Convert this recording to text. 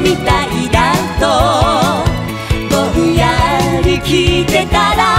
みたいだと。ぼんやり聞いてたら